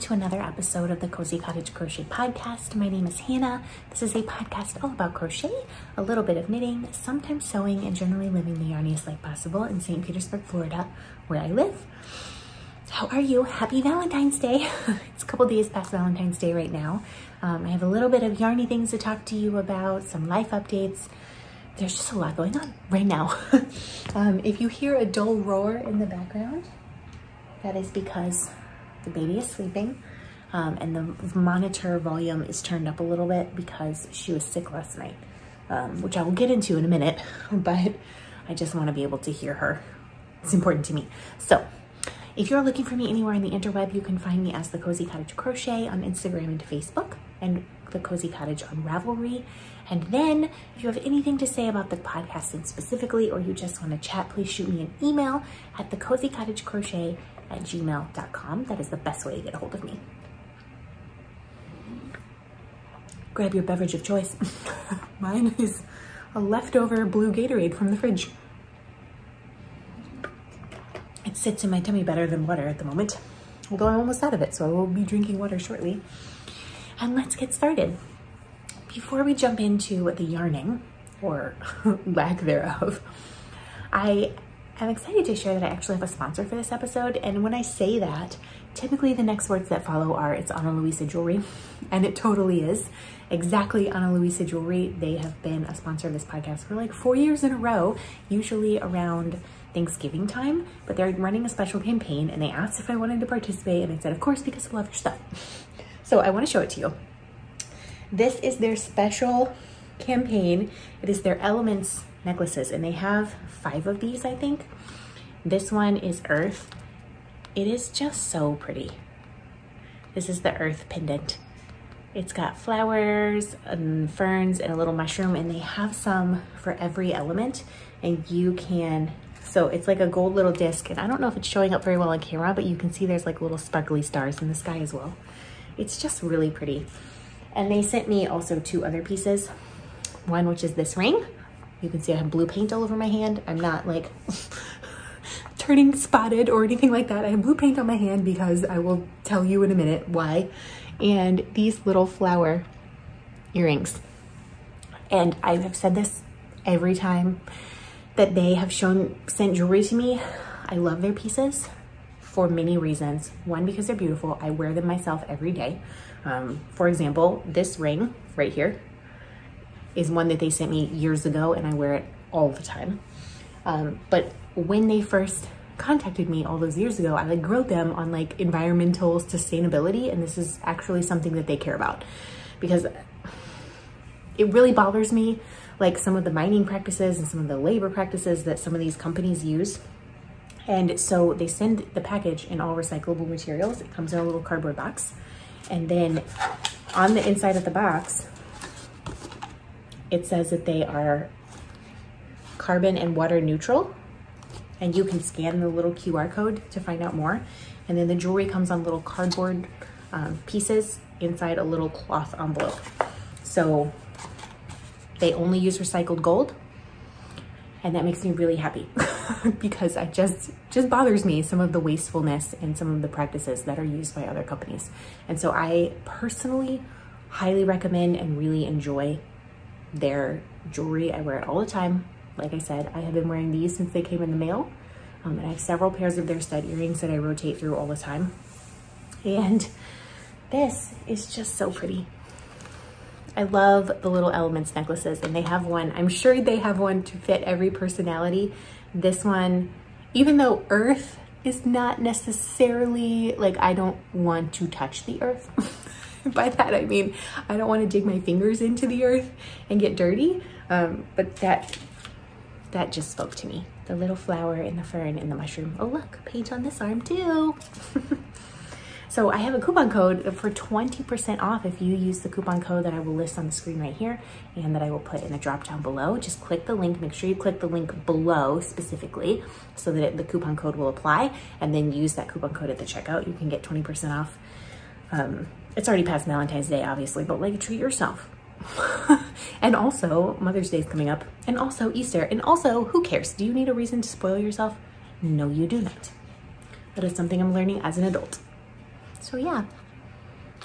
To another episode of the Cozy Cottage Crochet Podcast. My name is Hannah. This is a podcast all about crochet, a little bit of knitting, sometimes sewing, and generally living the yarniest life possible in St. Petersburg, Florida, where I live. How are you? Happy Valentine's Day. it's a couple days past Valentine's Day right now. Um, I have a little bit of yarny things to talk to you about, some life updates. There's just a lot going on right now. um, if you hear a dull roar in the background, that is because the baby is sleeping um, and the monitor volume is turned up a little bit because she was sick last night, um, which I will get into in a minute, but I just want to be able to hear her. It's important to me. So if you're looking for me anywhere on the interweb, you can find me as The Cozy Cottage Crochet on Instagram and Facebook and The Cozy Cottage on Ravelry. And then if you have anything to say about the podcasting specifically, or you just want to chat, please shoot me an email at thecozycottagecrochet at gmail.com. That is the best way to get a hold of me. Grab your beverage of choice. Mine is a leftover blue Gatorade from the fridge. It sits in my tummy better than water at the moment, although I'm almost out of it, so I will be drinking water shortly. And let's get started. Before we jump into the yarning, or lack thereof, I I'm excited to share that I actually have a sponsor for this episode. And when I say that, typically the next words that follow are it's Ana Luisa Jewelry. And it totally is. Exactly Ana Luisa Jewelry. They have been a sponsor of this podcast for like four years in a row, usually around Thanksgiving time. But they're running a special campaign and they asked if I wanted to participate. And I said, of course, because I love your stuff. So I want to show it to you. This is their special campaign. It is their Elements necklaces and they have five of these, I think. This one is earth. It is just so pretty. This is the earth pendant. It's got flowers and ferns and a little mushroom and they have some for every element and you can, so it's like a gold little disc and I don't know if it's showing up very well on camera, but you can see there's like little sparkly stars in the sky as well. It's just really pretty. And they sent me also two other pieces. One, which is this ring, you can see I have blue paint all over my hand. I'm not like turning spotted or anything like that. I have blue paint on my hand because I will tell you in a minute why. And these little flower earrings. And I have said this every time that they have shown, sent jewelry to me. I love their pieces for many reasons. One, because they're beautiful. I wear them myself every day. Um, for example, this ring right here is one that they sent me years ago and I wear it all the time. Um, but when they first contacted me all those years ago, I like grilled them on like environmental sustainability and this is actually something that they care about because it really bothers me like some of the mining practices and some of the labor practices that some of these companies use. And so they send the package in all recyclable materials. It comes in a little cardboard box. And then on the inside of the box, it says that they are carbon and water neutral and you can scan the little QR code to find out more. And then the jewelry comes on little cardboard um, pieces inside a little cloth envelope. So they only use recycled gold and that makes me really happy because I just just bothers me some of the wastefulness and some of the practices that are used by other companies. And so I personally highly recommend and really enjoy their jewelry. I wear it all the time. Like I said, I have been wearing these since they came in the mail. Um, and I have several pairs of their stud earrings that I rotate through all the time. And this is just so pretty. I love the little elements necklaces and they have one, I'm sure they have one to fit every personality. This one, even though earth is not necessarily, like I don't want to touch the earth. By that I mean, I don't want to dig my fingers into the earth and get dirty. Um, but that, that just spoke to me. The little flower and the fern and the mushroom. Oh look, paint on this arm too. so I have a coupon code for 20% off if you use the coupon code that I will list on the screen right here and that I will put in the drop down below. Just click the link, make sure you click the link below specifically so that it, the coupon code will apply and then use that coupon code at the checkout. You can get 20% off um, it's already past Valentine's Day, obviously, but like treat yourself. and also, Mother's Day is coming up, and also Easter, and also, who cares? Do you need a reason to spoil yourself? No, you do not. That is something I'm learning as an adult. So yeah,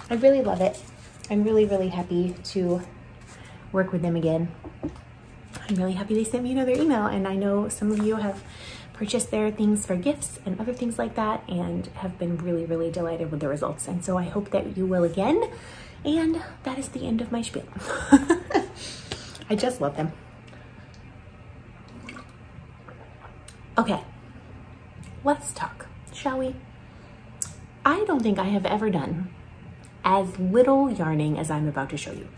I really love it. I'm really, really happy to work with them again. I'm really happy they sent me another email and I know some of you have purchased their things for gifts and other things like that and have been really, really delighted with the results. And so I hope that you will again. And that is the end of my spiel. I just love them. Okay, let's talk, shall we? I don't think I have ever done as little yarning as I'm about to show you.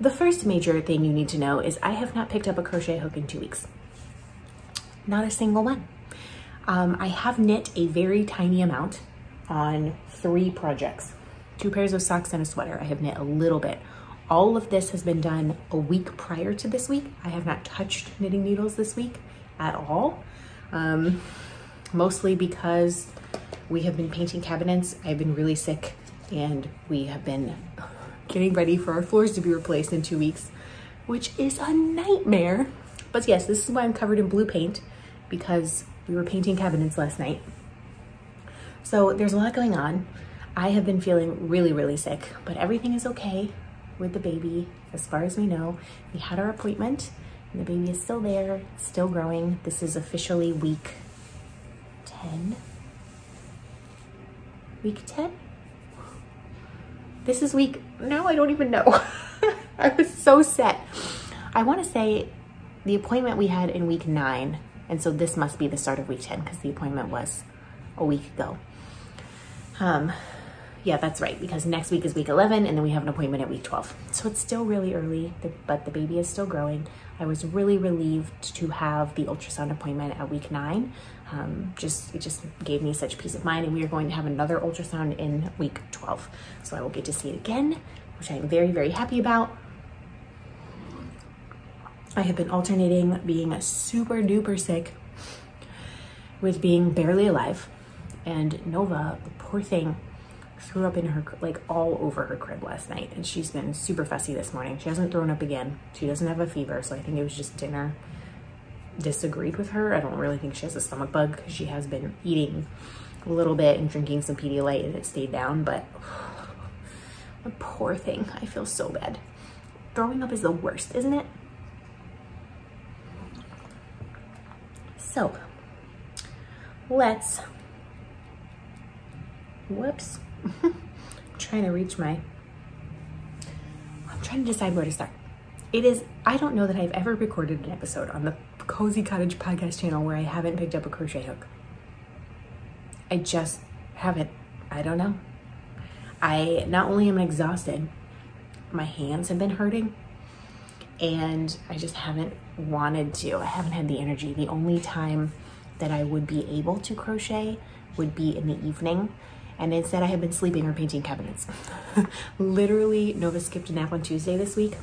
The first major thing you need to know is I have not picked up a crochet hook in two weeks. Not a single one. Um, I have knit a very tiny amount on three projects. Two pairs of socks and a sweater. I have knit a little bit. All of this has been done a week prior to this week. I have not touched knitting needles this week at all. Um, mostly because we have been painting cabinets. I've been really sick and we have been getting ready for our floors to be replaced in two weeks, which is a nightmare. But yes, this is why I'm covered in blue paint because we were painting cabinets last night. So there's a lot going on. I have been feeling really, really sick, but everything is okay with the baby as far as we know. We had our appointment and the baby is still there, still growing. This is officially week 10. Week 10? This is week, no, I don't even know. I was so set. I wanna say the appointment we had in week nine, and so this must be the start of week 10 because the appointment was a week ago. Um, yeah, that's right, because next week is week 11 and then we have an appointment at week 12. So it's still really early, but the baby is still growing. I was really relieved to have the ultrasound appointment at week nine. Um, just It just gave me such peace of mind and we are going to have another ultrasound in week 12. So I will get to see it again, which I am very, very happy about. I have been alternating being super duper sick with being barely alive. And Nova, the poor thing, threw up in her, like all over her crib last night. And she's been super fussy this morning. She hasn't thrown up again. She doesn't have a fever. So I think it was just dinner disagreed with her. I don't really think she has a stomach bug because she has been eating a little bit and drinking some Pedialyte and it stayed down. But the poor thing, I feel so bad. Throwing up is the worst, isn't it? So let's, whoops, I'm trying to reach my, I'm trying to decide where to start. It is, I don't know that I've ever recorded an episode on the Cozy Cottage podcast channel where I haven't picked up a crochet hook. I just haven't. I don't know. I not only am exhausted, my hands have been hurting and I just haven't wanted to. I haven't had the energy. The only time that I would be able to crochet would be in the evening and instead I have been sleeping or painting cabinets. Literally, Nova skipped a nap on Tuesday this week.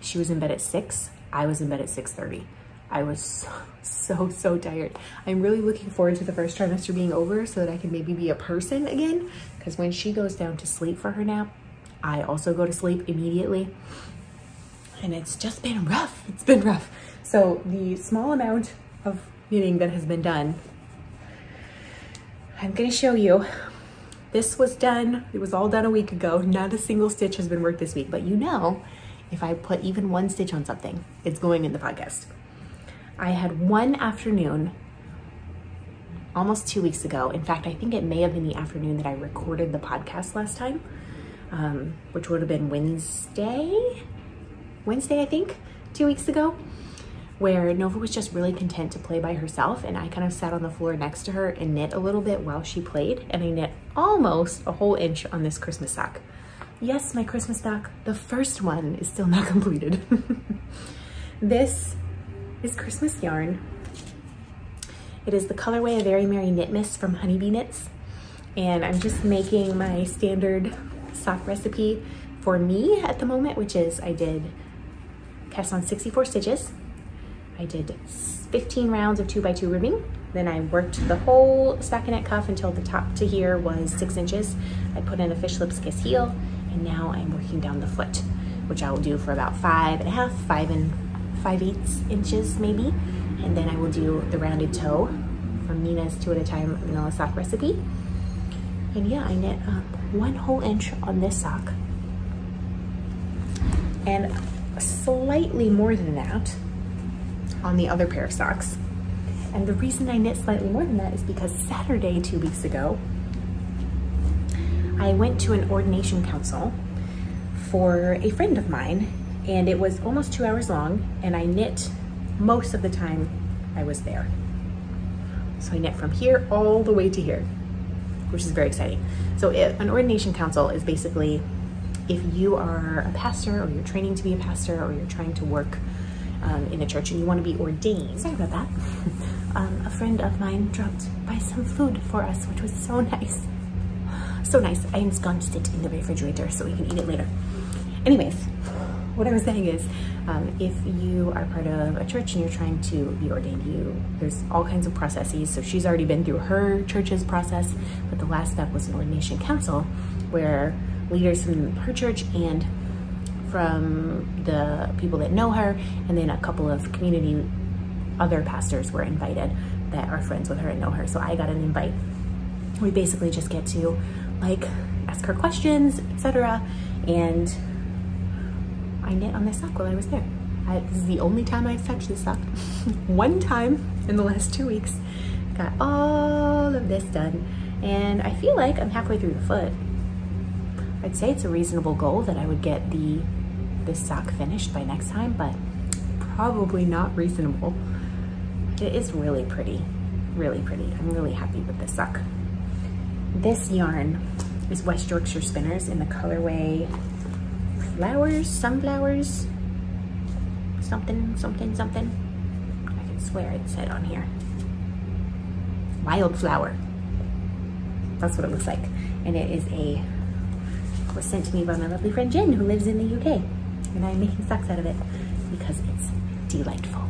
She was in bed at 6. I was in bed at 6.30. I was so, so, so tired. I'm really looking forward to the first trimester being over so that I can maybe be a person again. Because when she goes down to sleep for her nap, I also go to sleep immediately. And it's just been rough. It's been rough. So the small amount of knitting that has been done I'm gonna show you. This was done, it was all done a week ago. Not a single stitch has been worked this week, but you know, if I put even one stitch on something, it's going in the podcast. I had one afternoon almost two weeks ago. In fact, I think it may have been the afternoon that I recorded the podcast last time, um, which would have been Wednesday, Wednesday, I think, two weeks ago where Nova was just really content to play by herself and I kind of sat on the floor next to her and knit a little bit while she played and I knit almost a whole inch on this Christmas sock. Yes, my Christmas sock, the first one is still not completed. this is Christmas yarn. It is the colorway of Very Merry Knitmas from Honeybee Knits and I'm just making my standard sock recipe for me at the moment, which is I did cast on 64 stitches I did 15 rounds of two by two ribbing. Then I worked the whole stockinette cuff until the top to here was six inches. I put in a fish lips kiss heel, and now I'm working down the foot, which I will do for about five and a half, five and five eighths inches maybe. And then I will do the rounded toe from Nina's two at a time vanilla sock recipe. And yeah, I knit up one whole inch on this sock and slightly more than that on the other pair of socks. And the reason I knit slightly more than that is because Saturday, two weeks ago, I went to an ordination council for a friend of mine and it was almost two hours long and I knit most of the time I was there. So I knit from here all the way to here, which is very exciting. So it, an ordination council is basically if you are a pastor or you're training to be a pastor or you're trying to work um, in a church and you want to be ordained. Sorry about that. Um, a friend of mine dropped by some food for us, which was so nice. So nice. I ensconced it in the refrigerator so we can eat it later. Anyways, what I was saying is, um, if you are part of a church and you're trying to be ordained, you there's all kinds of processes. So she's already been through her church's process, but the last step was an ordination council where leaders from her church and from the people that know her, and then a couple of community other pastors were invited that are friends with her and know her. So I got an invite. We basically just get to like ask her questions, etc. And I knit on this sock while I was there. I, this is the only time I've touched this sock. One time in the last two weeks. Got all of this done. And I feel like I'm halfway through the foot. I'd say it's a reasonable goal that I would get the this sock finished by next time, but probably not reasonable. It is really pretty, really pretty. I'm really happy with this sock. This yarn is West Yorkshire Spinners in the colorway flowers, sunflowers, something, something, something. I can swear it said on here. Wildflower. That's what it looks like. And it is a, was sent to me by my lovely friend Jen who lives in the UK and I'm making socks out of it because it's delightful.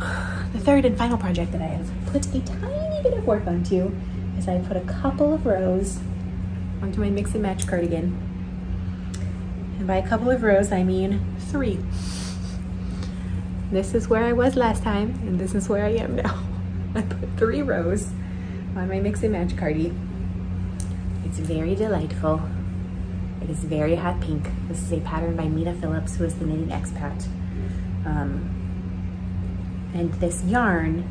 The third and final project that I have put a tiny bit of work onto is I put a couple of rows onto my mix and match cardigan. And by a couple of rows, I mean three. This is where I was last time, and this is where I am now. I put three rows on my mix and match cardi. It's very delightful. It is very hot pink. This is a pattern by Mina Phillips, who is the knitting expat. Um, and this yarn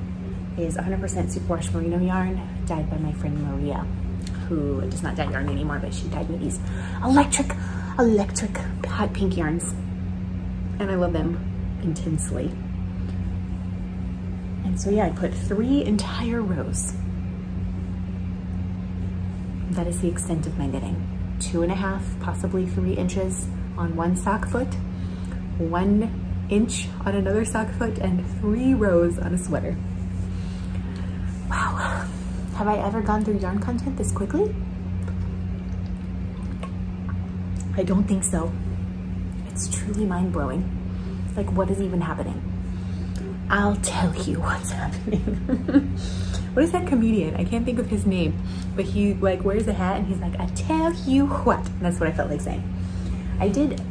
is 100% superwash merino yarn dyed by my friend Maria, who does not dye yarn anymore, but she dyed me these electric, electric hot pink yarns. And I love them intensely. And so yeah, I put three entire rows. That is the extent of my knitting two and a half, possibly three inches on one sock foot, one inch on another sock foot, and three rows on a sweater. Wow. Have I ever gone through yarn content this quickly? I don't think so. It's truly mind-blowing. Like, what is even happening? I'll tell you what's happening. what is that comedian? I can't think of his name, but he like wears a hat and he's like, I tell you what. And that's what I felt like saying. I did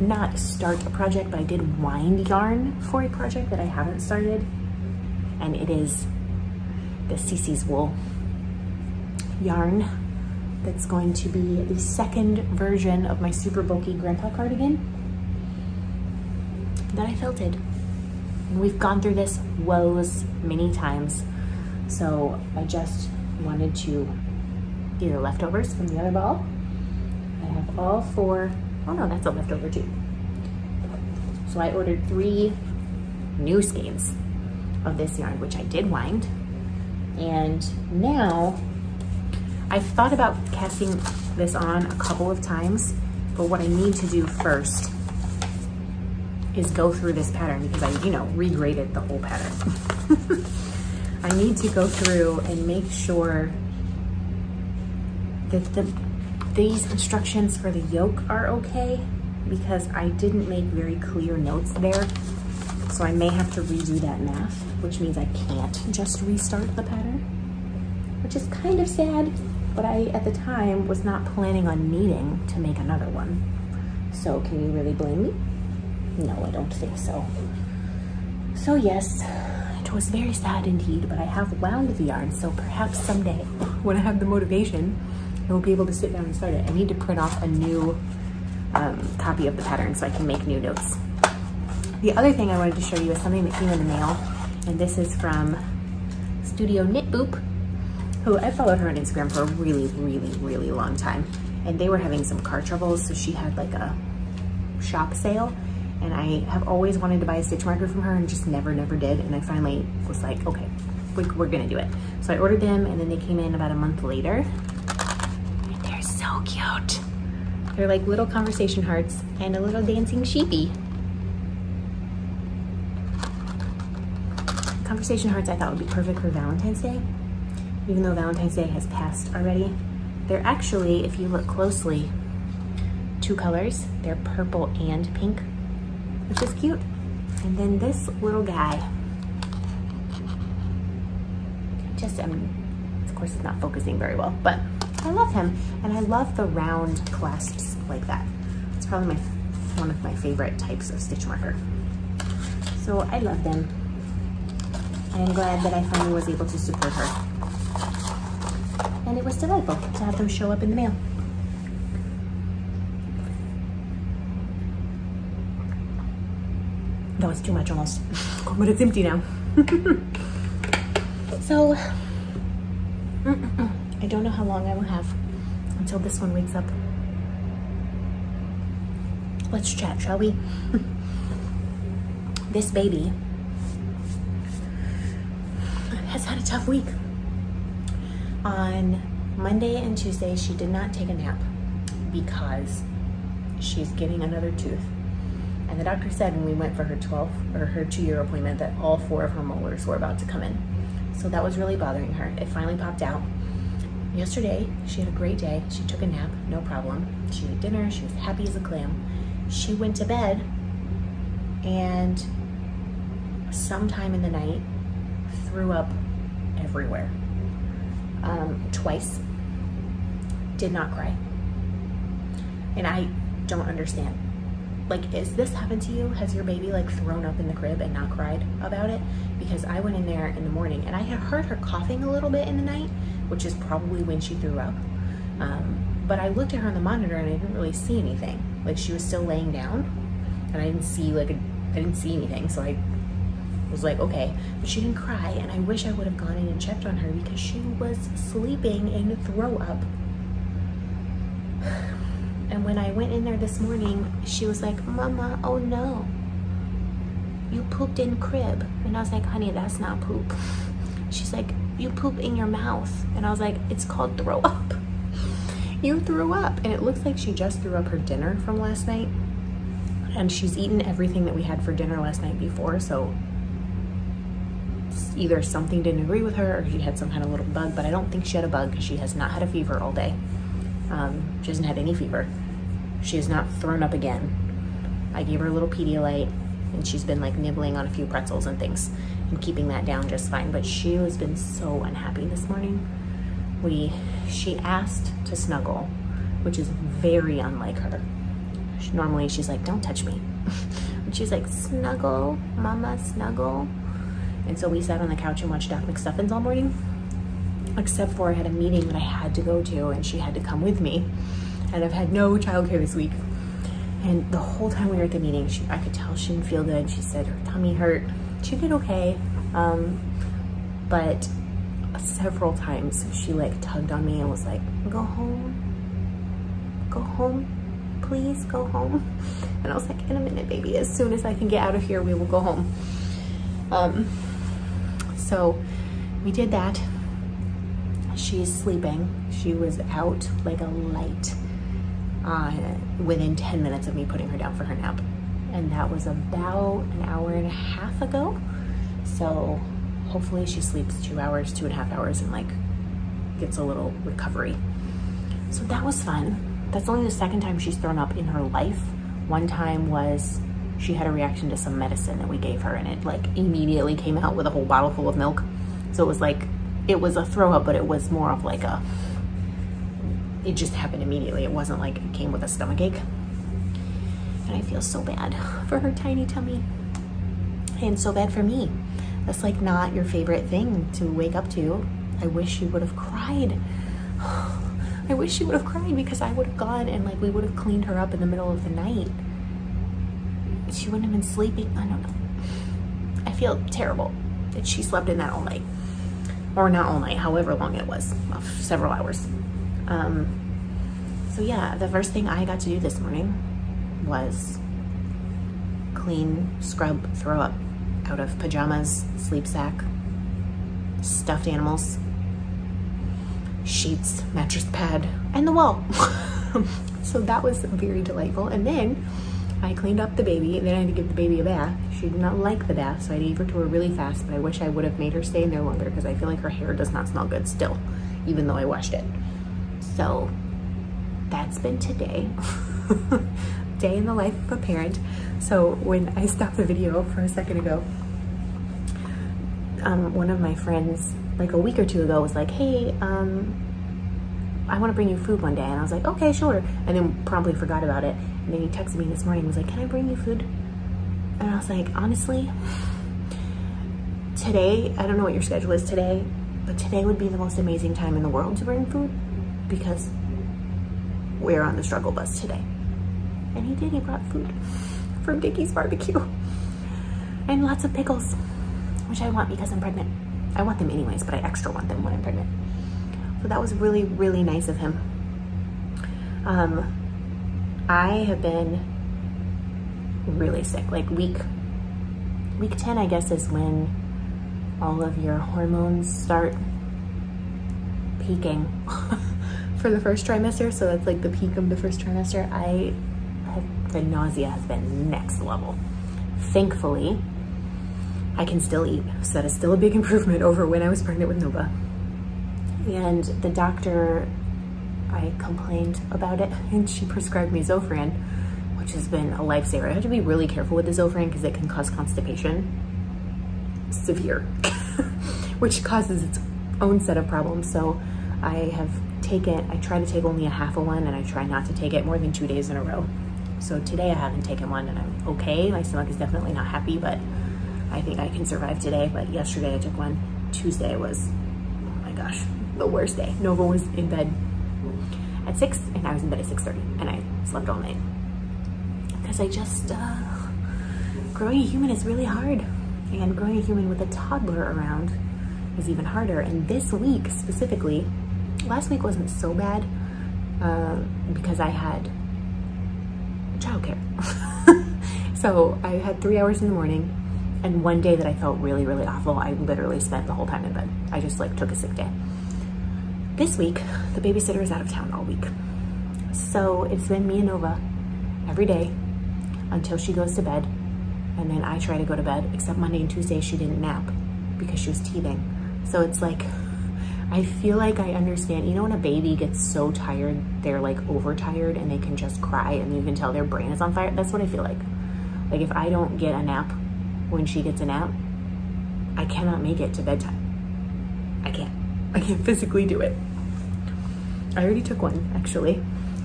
not start a project, but I did wind yarn for a project that I haven't started. And it is the Cece's Wool yarn that's going to be the second version of my super bulky grandpa cardigan that I felted. We've gone through this woes many times. So I just wanted to do the leftovers from the other ball. I have all four, oh no, that's a leftover too. So I ordered three new skeins of this yarn, which I did wind. And now I've thought about casting this on a couple of times, but what I need to do first is go through this pattern because I, you know, regraded the whole pattern. I need to go through and make sure that the, these instructions for the yoke are okay because I didn't make very clear notes there. So I may have to redo that math, which means I can't just restart the pattern, which is kind of sad, but I, at the time, was not planning on needing to make another one. So can you really blame me? No, I don't think so. So yes, was very sad indeed, but I have wound the yarn, so perhaps someday when I have the motivation, I will be able to sit down and start it. I need to print off a new um, copy of the pattern so I can make new notes. The other thing I wanted to show you is something that came in the mail, and this is from Studio Knit Boop, who I followed her on Instagram for a really, really, really long time. And they were having some car troubles, so she had like a shop sale and I have always wanted to buy a stitch marker from her and just never, never did. And I finally was like, okay, we're gonna do it. So I ordered them and then they came in about a month later. And they're so cute. They're like little conversation hearts and a little dancing sheepy. Conversation hearts I thought would be perfect for Valentine's Day, even though Valentine's Day has passed already. They're actually, if you look closely, two colors. They're purple and pink which is cute. And then this little guy, just, um, of course it's not focusing very well, but I love him. And I love the round clasps like that. It's probably my one of my favorite types of stitch marker. So I love them. I am glad that I finally was able to support her. And it was delightful to have them show up in the mail. That was too much almost, but it's empty now. so, I don't know how long I will have until this one wakes up. Let's chat, shall we? this baby has had a tough week. On Monday and Tuesday, she did not take a nap because she's getting another tooth the doctor said when we went for her 12 or her two year appointment that all four of her molars were about to come in. So that was really bothering her. It finally popped out. Yesterday, she had a great day. She took a nap, no problem. She ate dinner, she was happy as a clam. She went to bed and sometime in the night threw up everywhere. Um, twice. Did not cry. And I don't understand like is this happened to you? Has your baby like thrown up in the crib and not cried about it? Because i went in there in the morning and i had heard her coughing a little bit in the night which is probably when she threw up. Um, but i looked at her on the monitor and i didn't really see anything. Like she was still laying down and i didn't see like a, i didn't see anything so i was like okay. But she didn't cry and i wish i would have gone in and checked on her because she was sleeping in throw up and when I went in there this morning, she was like, Mama, oh no, you pooped in crib. And I was like, honey, that's not poop. She's like, you poop in your mouth. And I was like, it's called throw up. you threw up. And it looks like she just threw up her dinner from last night. And she's eaten everything that we had for dinner last night before. So either something didn't agree with her or she had some kind of little bug, but I don't think she had a bug because she has not had a fever all day. Um, she hasn't had any fever. She has not thrown up again. I gave her a little Pedialyte and she's been like nibbling on a few pretzels and things and keeping that down just fine. But she has been so unhappy this morning. We, she asked to snuggle, which is very unlike her. She, normally she's like, don't touch me. and she's like, snuggle, mama, snuggle. And so we sat on the couch and watched Doc McStuffins all morning except for I had a meeting that I had to go to and she had to come with me. And I've had no childcare this week. And the whole time we were at the meeting, she, I could tell she didn't feel good. She said her tummy hurt. She did okay. Um, but several times she like tugged on me and was like, go home, go home, please go home. And I was like, in a minute, baby, as soon as I can get out of here, we will go home. Um, so we did that she's sleeping. She was out like a light uh, within 10 minutes of me putting her down for her nap. And that was about an hour and a half ago. So hopefully she sleeps two hours, two and a half hours and like gets a little recovery. So that was fun. That's only the second time she's thrown up in her life. One time was she had a reaction to some medicine that we gave her and it like immediately came out with a whole bottle full of milk. So it was like it was a throw up, but it was more of like a, it just happened immediately. It wasn't like it came with a stomach ache. And I feel so bad for her tiny tummy and so bad for me. That's like not your favorite thing to wake up to. I wish she would have cried. I wish she would have cried because I would have gone and like we would have cleaned her up in the middle of the night. She wouldn't have been sleeping. I don't know. I feel terrible that she slept in that all night. Or not all night, however long it was, several hours. Um, so yeah, the first thing I got to do this morning was clean, scrub, throw up out of pajamas, sleep sack, stuffed animals, sheets, mattress pad, and the wall. so that was very delightful. And then I cleaned up the baby and then I had to give the baby a bath. She did not like the bath, so I gave her to her really fast, but I wish I would have made her stay in there longer because I feel like her hair does not smell good still, even though I washed it. So that's been today. Day in the life of a parent. So when I stopped the video for a second ago, um, one of my friends, like a week or two ago, was like, hey, um, I want to bring you food one day. And I was like, okay, sure. And then promptly forgot about it. And then he texted me this morning and was like, can I bring you food? And I was like, honestly, today, I don't know what your schedule is today, but today would be the most amazing time in the world to bring food because we're on the struggle bus today. And he did, he brought food from Dickey's Barbecue and lots of pickles, which I want because I'm pregnant. I want them anyways, but I extra want them when I'm pregnant. So that was really, really nice of him. Um, I have been really sick, like week, week 10, I guess, is when all of your hormones start peaking. for the first trimester, so that's like the peak of the first trimester, I the nausea has been next level. Thankfully, I can still eat, so that is still a big improvement over when I was pregnant with Nova. And the doctor, I complained about it, and she prescribed me Zofran, which has been a lifesaver. I have to be really careful with the Zofran because it can cause constipation, severe, which causes its own set of problems. So I have take it, I try to take only a half of one and I try not to take it more than two days in a row. So today I haven't taken one and I'm okay. My stomach is definitely not happy, but I think I can survive today. But yesterday I took one. Tuesday was, oh my gosh, the worst day. Nova was in bed at six and I was in bed at 6.30 and I slept all night. Because I just, uh, growing a human is really hard. And growing a human with a toddler around is even harder. And this week specifically, last week wasn't so bad uh, because I had childcare. so I had three hours in the morning and one day that I felt really, really awful, I literally spent the whole time in bed. I just like took a sick day. This week, the babysitter is out of town all week. So it's been me and Nova every day until she goes to bed. And then I try to go to bed, except Monday and Tuesday she didn't nap because she was teething. So it's like I feel like I understand, you know when a baby gets so tired, they're like overtired and they can just cry and you can tell their brain is on fire? That's what I feel like. Like if I don't get a nap when she gets a nap, I cannot make it to bedtime. I can't. I can't physically do it. I already took one, actually.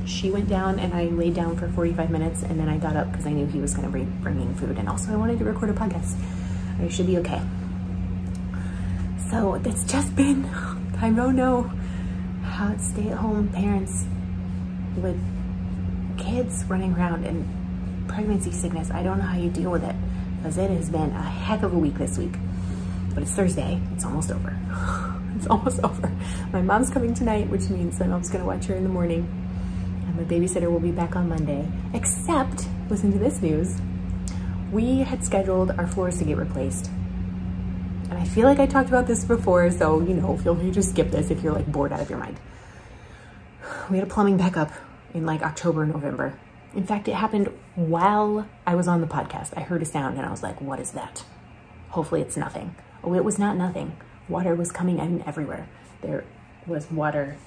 She went down and I laid down for 45 minutes and then I got up because I knew he was gonna be bringing food and also I wanted to record a podcast. I should be okay. So it's just been I don't know how stay-at-home parents with kids running around and pregnancy sickness. I don't know how you deal with it because it has been a heck of a week this week. But it's Thursday. It's almost over. it's almost over. My mom's coming tonight, which means my mom's gonna watch her in the morning. And my babysitter will be back on Monday. Except, listen to this news, we had scheduled our floors to get replaced and I feel like I talked about this before, so, you know, feel free to skip this if you're like bored out of your mind. We had a plumbing backup in like October, November. In fact, it happened while I was on the podcast. I heard a sound and I was like, what is that? Hopefully it's nothing. Oh, it was not nothing. Water was coming in everywhere. There was water.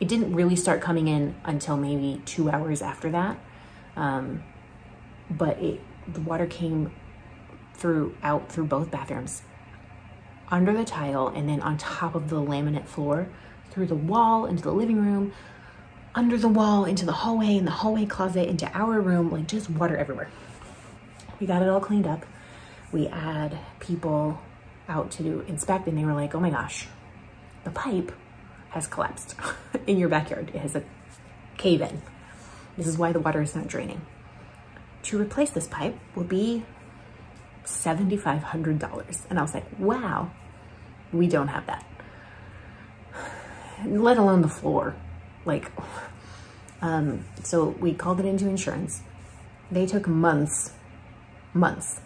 It didn't really start coming in until maybe two hours after that. Um, but it, the water came through out through both bathrooms under the tile and then on top of the laminate floor through the wall into the living room under the wall into the hallway in the hallway closet into our room like just water everywhere we got it all cleaned up we had people out to inspect and they were like, oh my gosh, the pipe has collapsed in your backyard. It has a cave in. This is why the water is not draining. To replace this pipe will be $7,500. And I was like, wow, we don't have that. Let alone the floor. Like, um, so we called it into insurance. They took months, months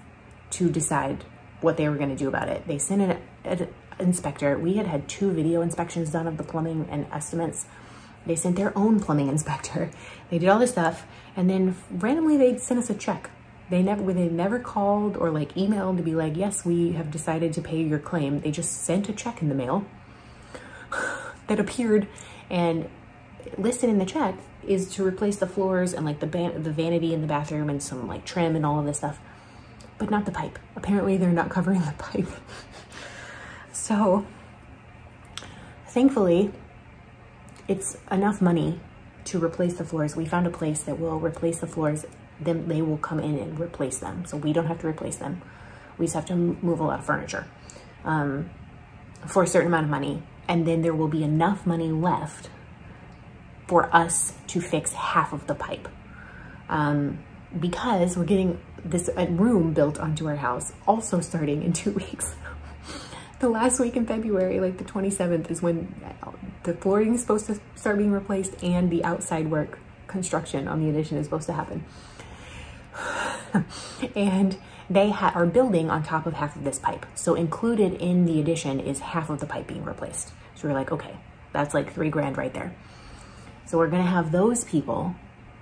to decide what they were going to do about it. They sent an, an inspector. We had had two video inspections done of the plumbing and estimates. They sent their own plumbing inspector. They did all this stuff. And then randomly they sent us a check. They never, they never called or like emailed to be like, yes, we have decided to pay your claim. They just sent a check in the mail that appeared and listed in the check is to replace the floors and like the, ban the vanity in the bathroom and some like trim and all of this stuff but not the pipe. Apparently they're not covering the pipe. so thankfully it's enough money to replace the floors. We found a place that will replace the floors. Then they will come in and replace them. So we don't have to replace them. We just have to move a lot of furniture um, for a certain amount of money. And then there will be enough money left for us to fix half of the pipe. Um, because we're getting this room built onto our house, also starting in two weeks. the last week in February, like the 27th, is when the flooring is supposed to start being replaced and the outside work construction on the addition is supposed to happen. and they are building on top of half of this pipe. So included in the addition is half of the pipe being replaced. So we're like, okay, that's like three grand right there. So we're gonna have those people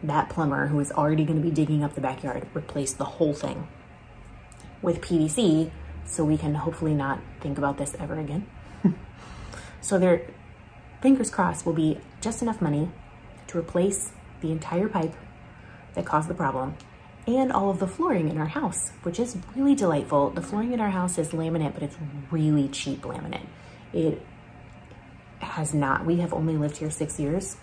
that plumber who is already to be digging up the backyard replace the whole thing with PVC so we can hopefully not think about this ever again. so there, fingers crossed, will be just enough money to replace the entire pipe that caused the problem and all of the flooring in our house, which is really delightful. The flooring in our house is laminate, but it's really cheap laminate. It has not, we have only lived here six years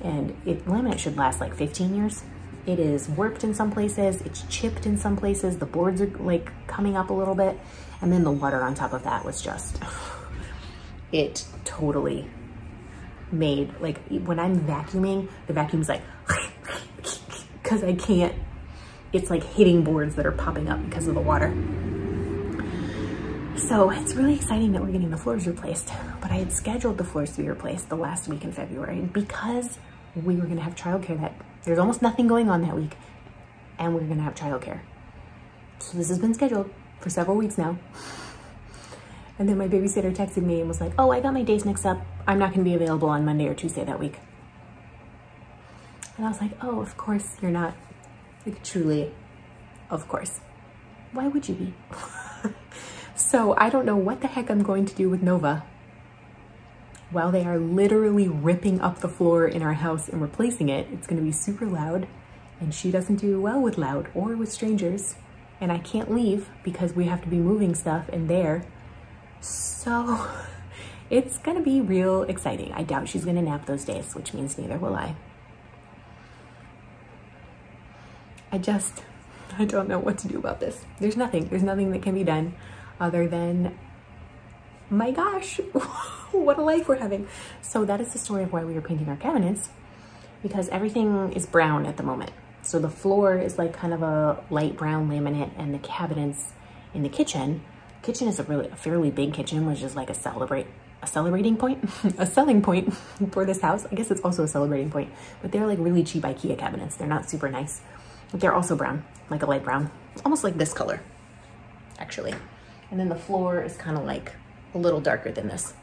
and it laminate should last like 15 years. It is warped in some places, it's chipped in some places, the boards are like coming up a little bit, and then the water on top of that was just, it totally made, like when I'm vacuuming, the vacuum's like, because I can't, it's like hitting boards that are popping up because of the water. So it's really exciting that we're getting the floors replaced, but I had scheduled the floors to be replaced the last week in February because we were gonna have childcare that, there's almost nothing going on that week and we we're gonna have childcare. So this has been scheduled for several weeks now. And then my babysitter texted me and was like, oh, I got my days mixed up. I'm not gonna be available on Monday or Tuesday that week. And I was like, oh, of course you're not. Like truly, of course. Why would you be? so I don't know what the heck I'm going to do with Nova while they are literally ripping up the floor in our house and replacing it, it's gonna be super loud and she doesn't do well with loud or with strangers. And I can't leave because we have to be moving stuff in there. So it's gonna be real exciting. I doubt she's gonna nap those days, which means neither will I. I just, I don't know what to do about this. There's nothing, there's nothing that can be done other than my gosh, what a life we're having. So that is the story of why we are painting our cabinets because everything is brown at the moment. So the floor is like kind of a light brown laminate and the cabinets in the kitchen, kitchen is a really a fairly big kitchen, which is like a celebrate a celebrating point, a selling point for this house. I guess it's also a celebrating point, but they're like really cheap Ikea cabinets. They're not super nice, they're also brown, like a light brown, almost like this color, actually. And then the floor is kind of like a little darker than this.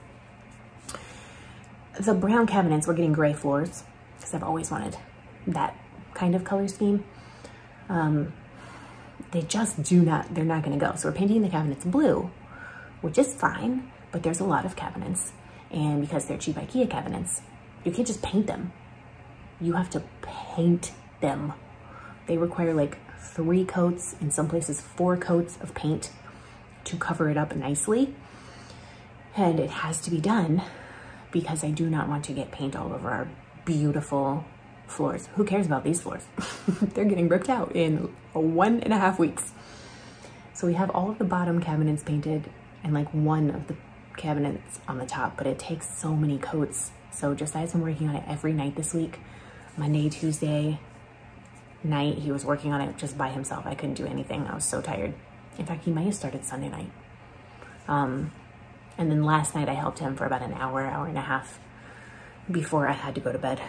The brown cabinets, we're getting gray floors because I've always wanted that kind of color scheme. Um, they just do not, they're not gonna go. So we're painting the cabinets blue, which is fine, but there's a lot of cabinets. And because they're cheap Ikea cabinets, you can't just paint them. You have to paint them. They require like three coats, in some places four coats of paint to cover it up nicely. And it has to be done because I do not want to get paint all over our beautiful floors. Who cares about these floors? They're getting ripped out in one and a half weeks. So we have all of the bottom cabinets painted and like one of the cabinets on the top, but it takes so many coats. So Josiah's been working on it every night this week. Monday, Tuesday night, he was working on it just by himself. I couldn't do anything. I was so tired. In fact, he might have started Sunday night. Um, and then last night I helped him for about an hour, hour and a half before I had to go to bed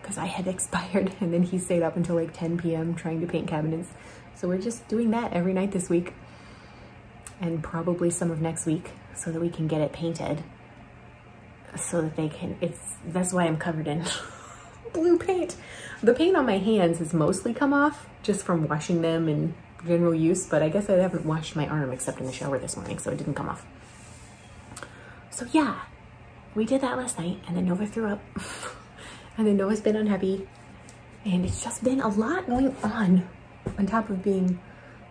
because I had expired and then he stayed up until like 10 p.m. trying to paint cabinets. So we're just doing that every night this week and probably some of next week so that we can get it painted so that they can, it's, that's why I'm covered in blue paint. The paint on my hands has mostly come off just from washing them and general use, but I guess I haven't washed my arm except in the shower this morning, so it didn't come off. So yeah, we did that last night and then Nova threw up and then Nova's been unhappy and it's just been a lot going on on top of being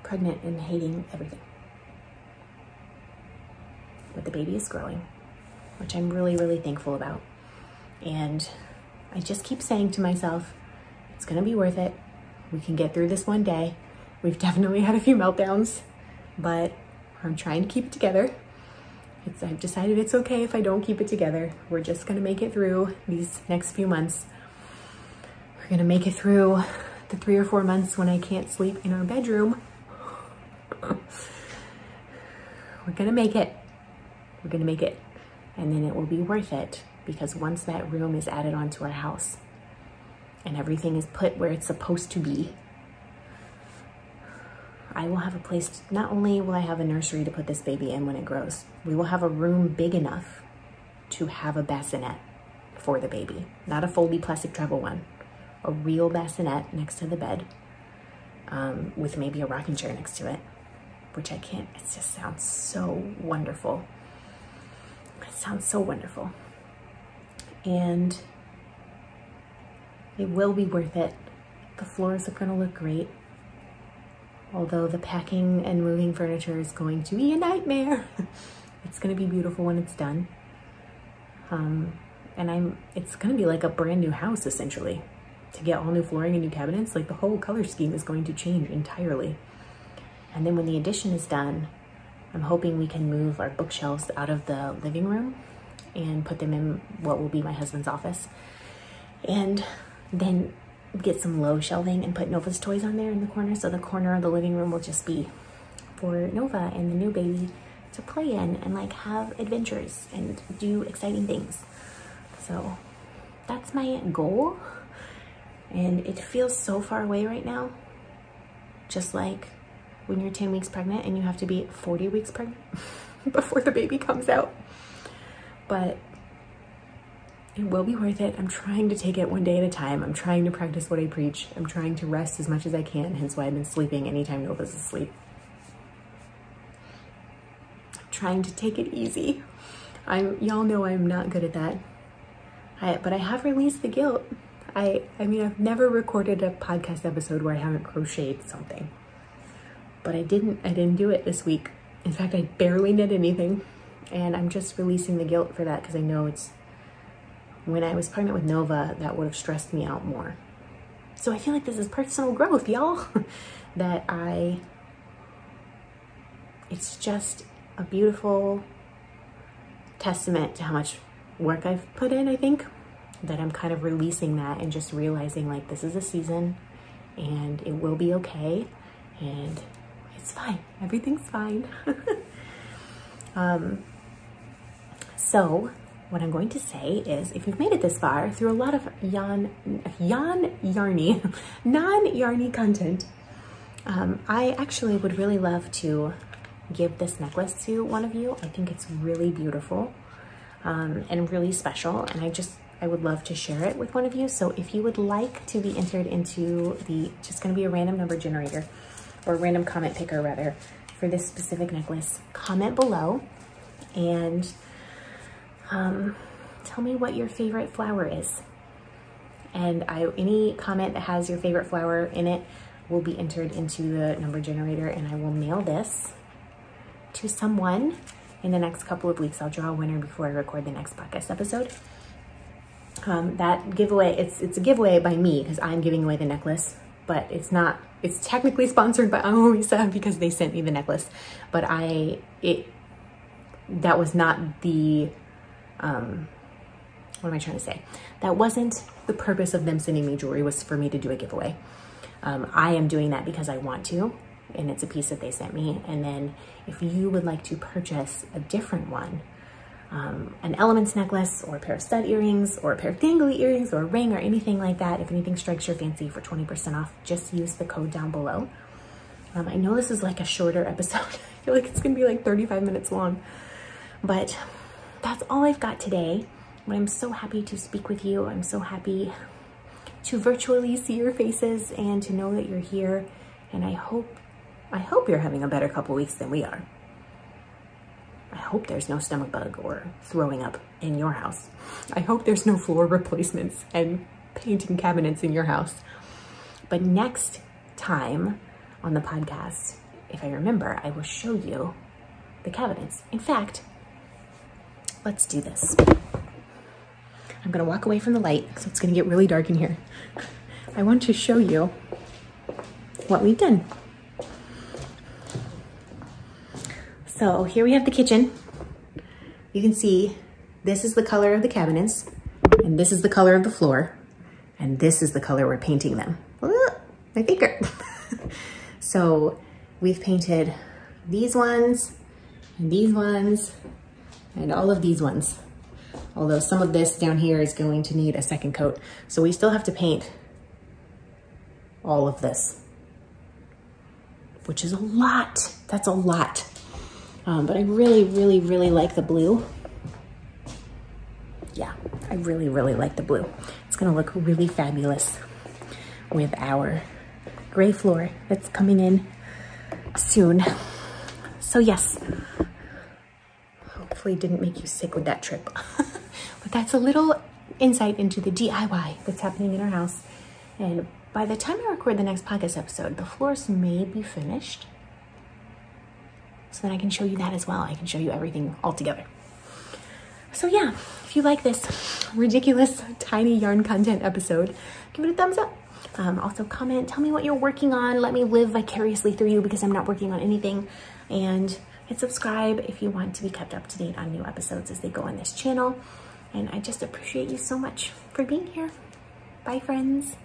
pregnant and hating everything. But the baby is growing, which I'm really, really thankful about. And I just keep saying to myself, it's gonna be worth it. We can get through this one day. We've definitely had a few meltdowns, but I'm trying to keep it together. It's, I've decided it's okay if I don't keep it together. We're just gonna make it through these next few months. We're gonna make it through the three or four months when I can't sleep in our bedroom. We're gonna make it. We're gonna make it. And then it will be worth it because once that room is added onto our house and everything is put where it's supposed to be, I will have a place, not only will I have a nursery to put this baby in when it grows, we will have a room big enough to have a bassinet for the baby. Not a foldy plastic travel one, a real bassinet next to the bed um, with maybe a rocking chair next to it, which I can't, it just sounds so wonderful. It sounds so wonderful. And it will be worth it. The floors are gonna look great although the packing and moving furniture is going to be a nightmare. it's going to be beautiful when it's done. Um, and I'm, it's going to be like a brand new house essentially. To get all new flooring and new cabinets, like the whole color scheme is going to change entirely. And then when the addition is done, I'm hoping we can move our bookshelves out of the living room and put them in what will be my husband's office. And then get some low shelving and put Nova's toys on there in the corner. So the corner of the living room will just be for Nova and the new baby to play in and like have adventures and do exciting things. So that's my goal. And it feels so far away right now. Just like when you're 10 weeks pregnant and you have to be 40 weeks pregnant before the baby comes out. But it will be worth it. I'm trying to take it one day at a time. I'm trying to practice what I preach. I'm trying to rest as much as I can, hence why I've been sleeping anytime Nova's asleep. I'm trying to take it easy. I'm y'all know I'm not good at that. I, but I have released the guilt. I I mean I've never recorded a podcast episode where I haven't crocheted something. But I didn't I didn't do it this week. In fact, I barely knit anything. And I'm just releasing the guilt for that because I know it's when I was pregnant with Nova, that would have stressed me out more. So I feel like this is personal growth, y'all. that I, it's just a beautiful testament to how much work I've put in, I think. That I'm kind of releasing that and just realizing like this is a season and it will be okay and it's fine. Everything's fine. um, so what I'm going to say is if you've made it this far through a lot of yarn, yarn yarny, non-yarny content, um, I actually would really love to give this necklace to one of you. I think it's really beautiful um, and really special. And I just, I would love to share it with one of you. So if you would like to be entered into the, just gonna be a random number generator or random comment picker rather, for this specific necklace, comment below and um, tell me what your favorite flower is. And I, any comment that has your favorite flower in it will be entered into the number generator and I will mail this to someone in the next couple of weeks. I'll draw a winner before I record the next podcast episode. Um, that giveaway, it's, it's a giveaway by me because I'm giving away the necklace, but it's not, it's technically sponsored by Ana Luisa because they sent me the necklace, but I, it, that was not the, um, what am I trying to say? That wasn't the purpose of them sending me jewelry was for me to do a giveaway. Um, I am doing that because I want to, and it's a piece that they sent me. And then if you would like to purchase a different one, um, an elements necklace or a pair of stud earrings or a pair of dangly earrings or a ring or anything like that, if anything strikes your fancy for 20% off, just use the code down below. Um, I know this is like a shorter episode. I feel like it's gonna be like 35 minutes long, but that's all I've got today. But I'm so happy to speak with you. I'm so happy to virtually see your faces and to know that you're here. And I hope, I hope you're having a better couple weeks than we are. I hope there's no stomach bug or throwing up in your house. I hope there's no floor replacements and painting cabinets in your house. But next time on the podcast, if I remember, I will show you the cabinets. In fact, let's do this. I'm gonna walk away from the light so it's gonna get really dark in here. I want to show you what we've done. So here we have the kitchen. You can see this is the color of the cabinets and this is the color of the floor and this is the color we're painting them. my finger. so we've painted these ones and these ones and all of these ones although some of this down here is going to need a second coat. So we still have to paint all of this, which is a lot. That's a lot. Um, but I really, really, really like the blue. Yeah, I really, really like the blue. It's gonna look really fabulous with our gray floor that's coming in soon. So yes, hopefully didn't make you sick with that trip. but that's a little insight into the DIY that's happening in our house. And by the time I record the next podcast episode, the floors may be finished. So then I can show you that as well. I can show you everything all together. So yeah, if you like this ridiculous tiny yarn content episode, give it a thumbs up. Um, also comment, tell me what you're working on. Let me live vicariously through you because I'm not working on anything. And hit subscribe if you want to be kept up to date on new episodes as they go on this channel. And I just appreciate you so much for being here. Bye, friends.